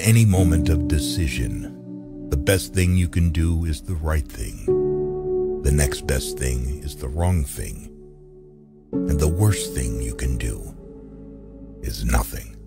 any moment of decision, the best thing you can do is the right thing. The next best thing is the wrong thing. And the worst thing you can do is nothing.